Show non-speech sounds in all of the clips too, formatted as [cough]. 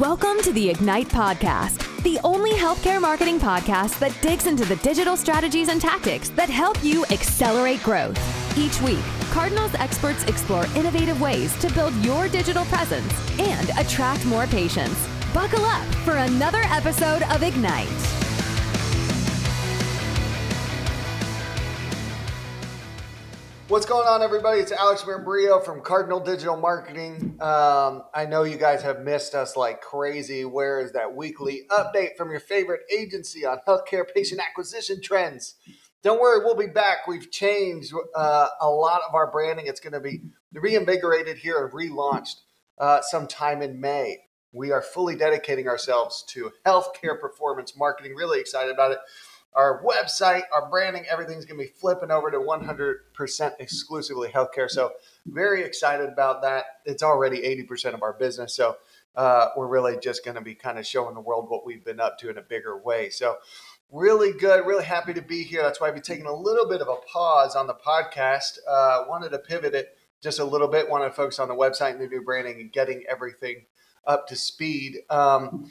Welcome to the Ignite Podcast, the only healthcare marketing podcast that digs into the digital strategies and tactics that help you accelerate growth. Each week, Cardinals experts explore innovative ways to build your digital presence and attract more patients. Buckle up for another episode of Ignite. What's going on, everybody? It's Alex Membrillo from Cardinal Digital Marketing. Um, I know you guys have missed us like crazy. Where is that weekly update from your favorite agency on healthcare patient acquisition trends? Don't worry, we'll be back. We've changed uh, a lot of our branding. It's going to be reinvigorated here and relaunched uh, sometime in May. We are fully dedicating ourselves to healthcare performance marketing. Really excited about it our website, our branding, everything's going to be flipping over to 100% exclusively healthcare. So, very excited about that. It's already 80% of our business. So, uh, we're really just going to be kind of showing the world what we've been up to in a bigger way. So, really good, really happy to be here. That's why I've been taking a little bit of a pause on the podcast. Uh, wanted to pivot it just a little bit, wanted to focus on the website and the new branding and getting everything up to speed. Um,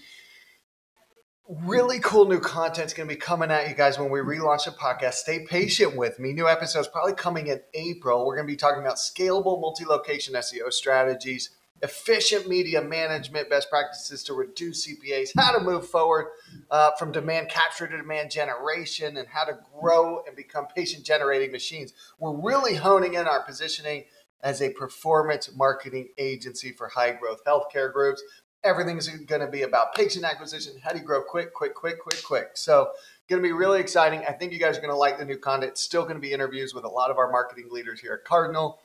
really cool new content is going to be coming at you guys when we relaunch the podcast. Stay patient with me. New episodes probably coming in April. We're going to be talking about scalable multi-location SEO strategies, efficient media management best practices to reduce CPAs, how to move forward uh, from demand capture to demand generation, and how to grow and become patient generating machines. We're really honing in our positioning as a performance marketing agency for high growth healthcare groups everything's going to be about patient acquisition. How do you grow quick, quick, quick, quick, quick? So, going to be really exciting. I think you guys are going to like the new content. It's still going to be interviews with a lot of our marketing leaders here at Cardinal,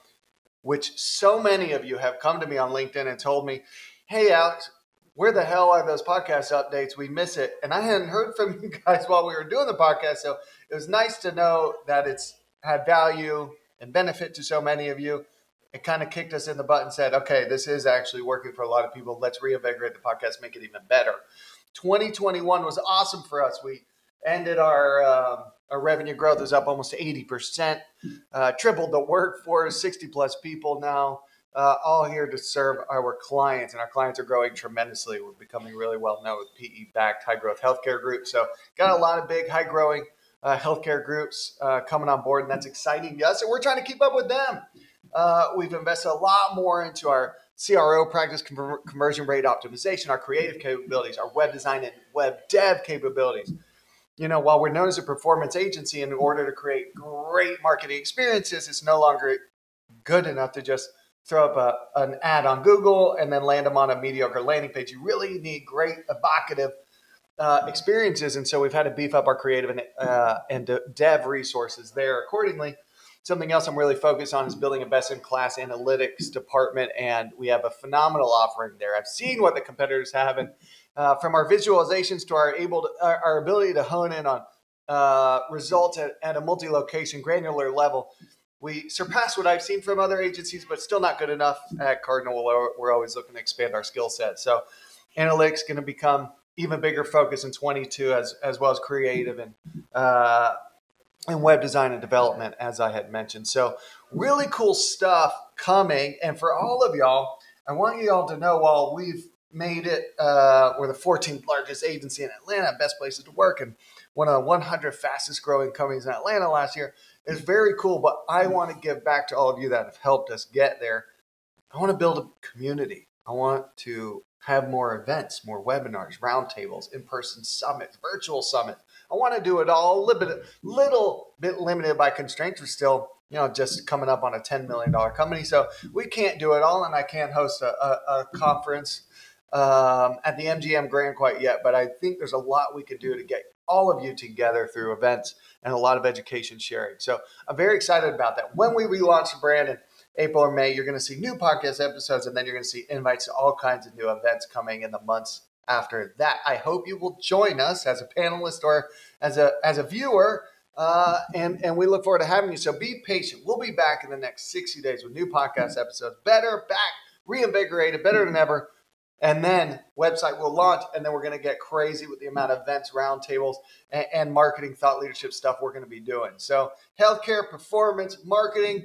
which so many of you have come to me on LinkedIn and told me, "Hey, Alex." Where the hell are those podcast updates? We miss it. And I hadn't heard from [laughs] you guys while we were doing the podcast. So it was nice to know that it's had value and benefit to so many of you it kind of kicked us in the butt and said, okay, this is actually working for a lot of people. Let's reinvigorate the podcast, make it even better. 2021 was awesome for us. We ended our um, our revenue growth is up almost 80%, uh, tripled the workforce, 60 plus people now, uh, all here to serve our clients. And our clients are growing tremendously. We're becoming really well known with PE backed high growth healthcare groups. So, got a lot of big, high growing uh, healthcare groups uh, coming on board, and that's exciting to us. And we're trying to keep up with them. Uh, we've invested a lot more into our CRO practice conver- conversion rate optimization, our creative capabilities, our web design and web dev capabilities. You know, while we're known as a performance agency, in order to create great marketing experiences, it's no longer good enough to just throw up a, an ad on Google and then land them on a mediocre landing page. You really need great, evocative uh, experiences, and so we've had to beef up our creative and, uh, and dev resources there accordingly something else I'm really focused on is building a best in class analytics department, and we have a phenomenal offering there. I've seen what the competitors have, and uh, from our visualizations to our able to, our, our ability to hone in on uh, results at, at a multi location granular level. We surpass what I've seen from other agencies, but still not good enough at Cardinal. We're always looking to expand our skill set. So, analytics going to become even bigger focus in 22 as as well as creative and uh, and web design and development, as I had mentioned. So, really cool stuff coming. And for all of y'all, I want you all to know while we've made it, uh, we're the 14th largest agency in Atlanta, best places to work, and one of the 100 fastest growing companies in Atlanta last year. It's very cool, but I want to give back to all of you that have helped us get there. I want to build a community. I want to have more events, more webinars, roundtables, in person summits, virtual summits I want to do it all. A little bit, little bit limited by constraints. We're still, you know, just coming up on a $10 million company. So we can't do it all. And I can't host a, a, a conference um, at the MGM Grand quite yet. But I think there's a lot we could do to get all of you together through events and a lot of education sharing. So I'm very excited about that. When we relaunch the brand in April or May, you're going to see new podcast episodes and then you're going to see invites to all kinds of new events coming in the months after that. I hope you will join us as a panelist or as a as a viewer. Uh, and and we look forward to having you. So be patient. We'll be back in the next 60 days with new podcast episodes. Better, back, reinvigorated, better than ever. And then website will launch, and then we're going to get crazy with the amount of events, roundtables, and, and marketing, thought leadership stuff we're going to be doing. So healthcare, performance, marketing,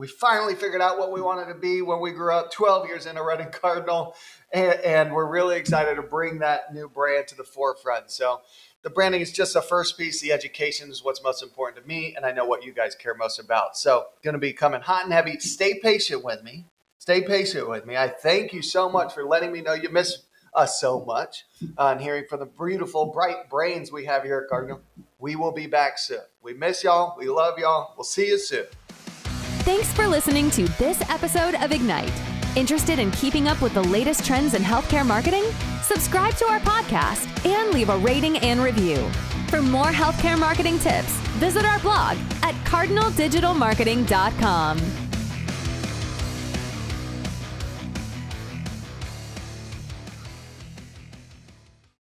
We finally figured out what we wanted to be when we grew up 12 years in a running [laughs] Cardinal. And, and we're really excited to bring that new brand to the forefront. So the branding is just the first piece. The education is what's most important to me. And I know what you guys care most about. So it's going to be coming hot and heavy. Stay patient with me. Stay patient with me. I thank you so much for letting me know you miss us so much uh, and hearing from the beautiful, bright brains we have here at Cardinal. We will be back soon. We miss y'all. We love y'all. We'll see you soon. Thanks for listening to this episode of Ignite. Interested in keeping up with the latest trends in healthcare marketing? Subscribe to our podcast and leave a rating and review. For more healthcare marketing tips, visit our blog at cardinaldigitalmarketing.com.